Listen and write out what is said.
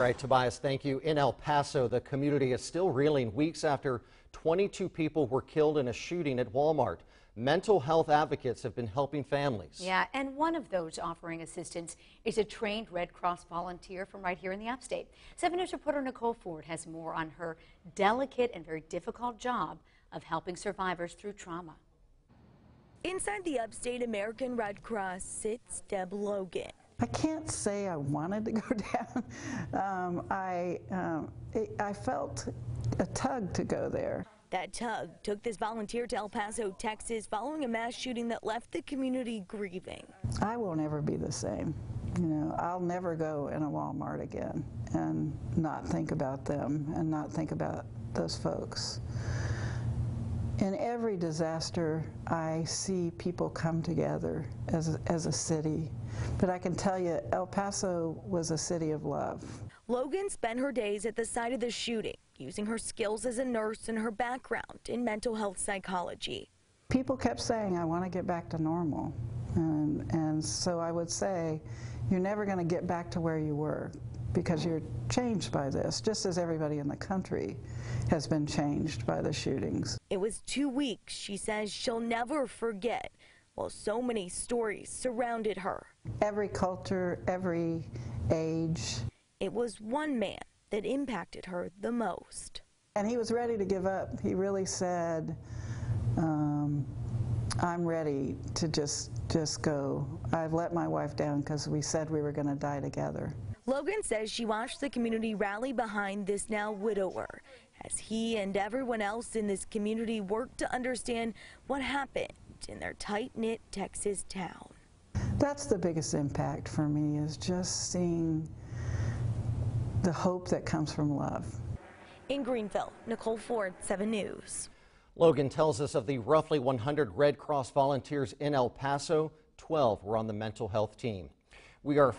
All right, Tobias, thank you. In El Paso, the community is still reeling weeks after 22 people were killed in a shooting at Walmart. Mental health advocates have been helping families. Yeah, and one of those offering assistance is a trained Red Cross volunteer from right here in the upstate. 7 News reporter Nicole Ford has more on her delicate and very difficult job of helping survivors through trauma. Inside the upstate American Red Cross sits Deb Logan. I can't say I wanted to go down. Um, I, um, it, I felt a tug to go there. That tug took this volunteer to El Paso, Texas, following a mass shooting that left the community grieving. I will never be the same. You know, I'll never go in a Walmart again and not think about them and not think about those folks. In every disaster, I see people come together as a, as a city. But I can tell you, El Paso was a city of love. Logan spent her days at the site of the shooting, using her skills as a nurse and her background in mental health psychology. People kept saying, I want to get back to normal. And, and so I would say, you're never going to get back to where you were because you're changed by this, just as everybody in the country has been changed by the shootings. It was two weeks, she says she'll never forget, while so many stories surrounded her. Every culture, every age. It was one man that impacted her the most. And he was ready to give up. He really said, um, I'm ready to just just go. I've let my wife down because we said we were going to die together. Logan says she watched the community rally behind this now widower as he and everyone else in this community work to understand what happened in their tight-knit Texas town. That's the biggest impact for me is just seeing the hope that comes from love. In Greenville, Nicole Ford, 7 News. Logan tells us of the roughly 100 Red Cross volunteers in El Paso, 12 were on the mental health team. We are